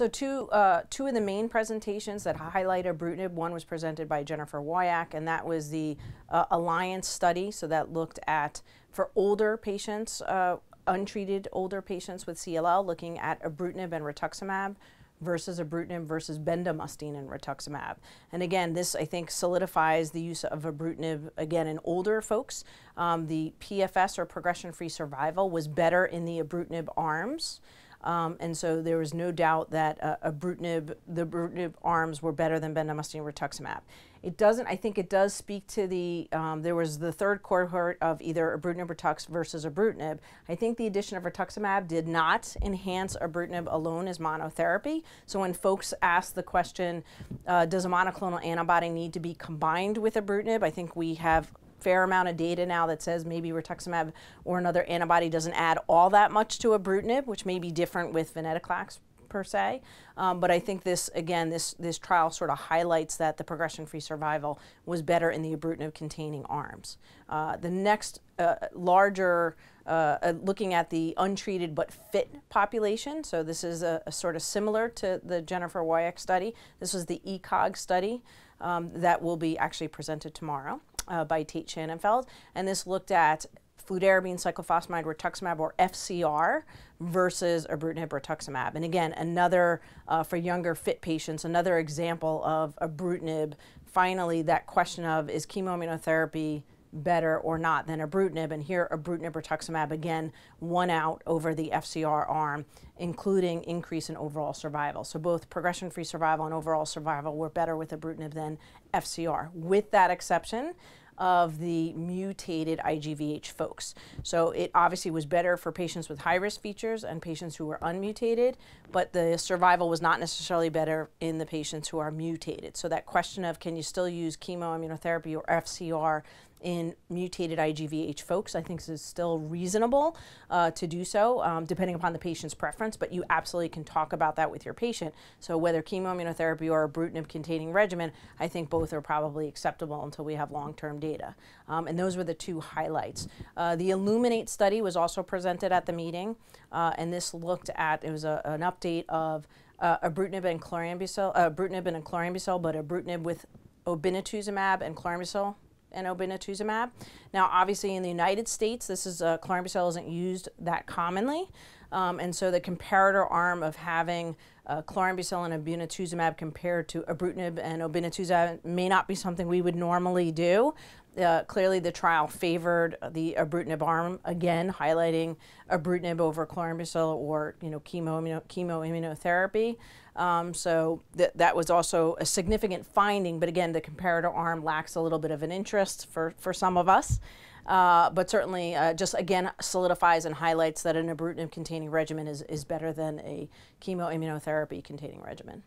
So two, uh, two of the main presentations that highlight ibrutinib, one was presented by Jennifer Woyach, and that was the uh, Alliance study. So that looked at, for older patients, uh, untreated older patients with CLL, looking at ibrutinib and rituximab versus ibrutinib versus bendamustine and rituximab. And again, this I think solidifies the use of ibrutinib again in older folks. Um, the PFS or progression-free survival was better in the ibrutinib arms. Um, and so there was no doubt that uh, ibrutinib, the ibrutinib arms were better than bendamustine rituximab. It doesn't, I think it does speak to the, um, there was the third cohort of either ibrutinib Ritux versus ibrutinib. I think the addition of rituximab did not enhance ibrutinib alone as monotherapy. So when folks ask the question, uh, does a monoclonal antibody need to be combined with ibrutinib, I think we have fair amount of data now that says maybe rituximab or another antibody doesn't add all that much to ibrutinib, which may be different with venetoclax per se. Um, but I think this, again, this, this trial sort of highlights that the progression-free survival was better in the ibrutinib-containing arms. Uh, the next uh, larger, uh, uh looking at the untreated but fit population, so this is a, a sort of similar to the Jennifer Woyach study. This was the ECOG study um, that will be actually presented tomorrow uh, by Tait Shanafelt, and this looked at fludarabine, cyclophosphamide, rituximab, or FCR versus ibrutinib, rituximab. And again, another, uh, for younger fit patients, another example of ibrutinib, finally that question of is chemoimmunotherapy better or not than ibrutinib, and here ibrutinib rituximab again won out over the FCR arm, including increase in overall survival. So both progression-free survival and overall survival were better with ibrutinib than FCR. With that exception, of the mutated IGVH folks. So it obviously was better for patients with high risk features and patients who were unmutated, but the survival was not necessarily better in the patients who are mutated. So that question of can you still use chemoimmunotherapy or FCR in mutated IGVH folks, I think is still reasonable uh, to do so, um, depending upon the patient's preference, but you absolutely can talk about that with your patient. So whether chemoimmunotherapy or a ibrutinib-containing regimen, I think both are probably acceptable until we have long-term data. Um, and those were the two highlights. Uh, the Illuminate study was also presented at the meeting, uh, and this looked at, it was a, an update of uh, ibrutinib and chlorambucil, uh, ibrutinib and chlorambucil, but ibrutinib with obinutuzumab and chlorambucil and obinutuzumab. Now, obviously, in the United States, this is uh, chlorambucil isn't used that commonly, um, and so the comparator arm of having uh, chlorambucil and obinutuzumab compared to ibrutinib and obinutuzumab may not be something we would normally do. Uh, clearly, the trial favored the ibrutinib arm again, highlighting ibrutinib over chlorambucil or you know chemo chemoimmunotherapy. Um, so th that was also a significant finding. But again, the comparator arm lacks a little bit of an interest for for some of us. Uh, but certainly, uh, just again solidifies and highlights that an ibrutinib containing regimen is, is better than a chemoimmunotherapy containing regimen.